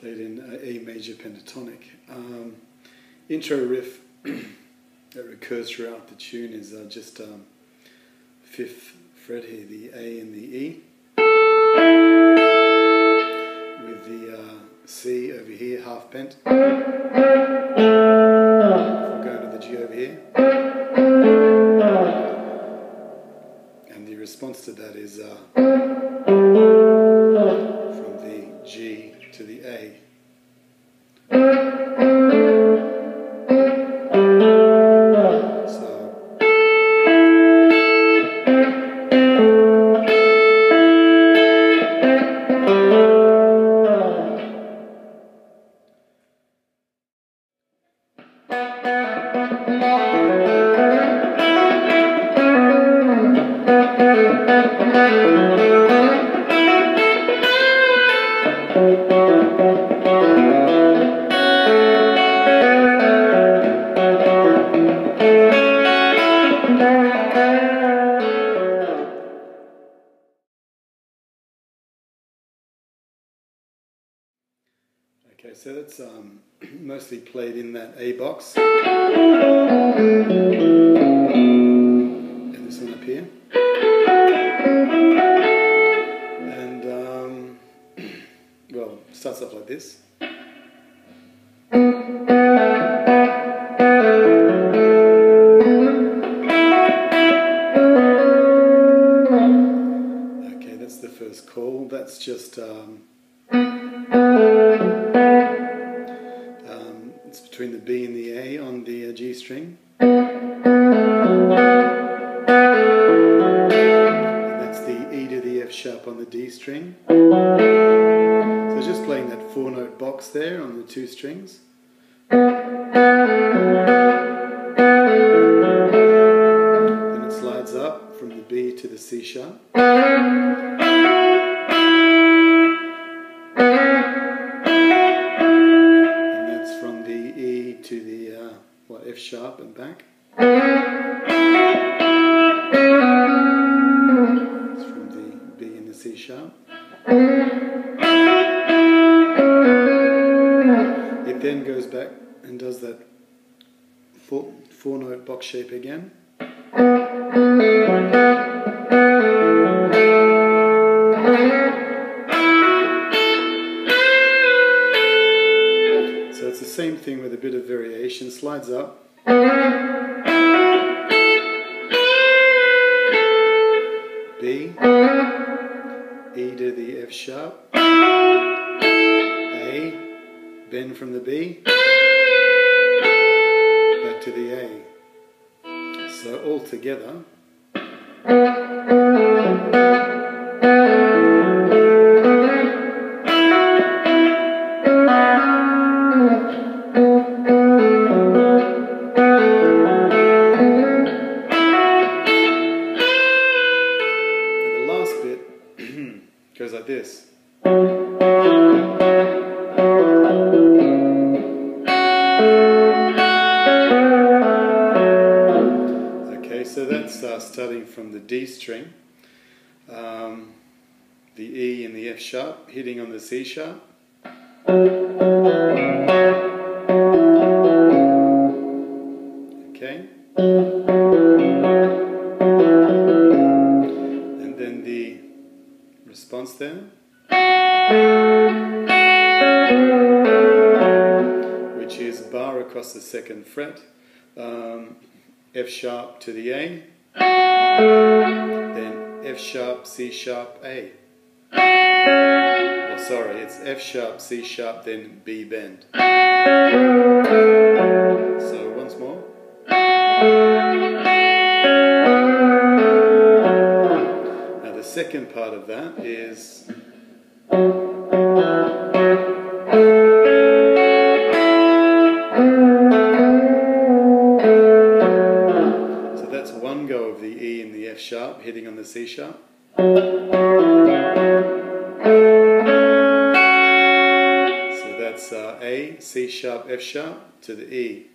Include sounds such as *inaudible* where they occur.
played in A major pentatonic. Um, intro riff *clears throat* that recurs throughout the tune is uh, just um, fifth fret here, the A and the E, with the uh, C over here half bent. We'll go to the G over here. And the response to that is. Uh, to the A. so that's um, *clears throat* mostly played in that A box. And this one up here. And, um, *clears throat* well, starts off like this. Okay, that's the first call. That's just. Um, it's between the B and the A on the uh, G string. And that's the E to the F sharp on the D string. So just playing that four note box there on the two strings. Then it slides up from the B to the C sharp. The uh, what F sharp and back. It's from the B and the C sharp. It then goes back and does that four, four note box shape again. Up. B, E to the F sharp, A, bend from the B, back to the A. So all together. D string, um, the E and the F sharp, hitting on the C sharp. Okay. And then the response there, which is bar across the second fret, um, F sharp to the A, then F sharp, C sharp, A. Oh, sorry, it's F sharp, C sharp, then B bend. So once more. Now the second part of that is the C sharp. So that's uh, A, C sharp, F sharp to the E.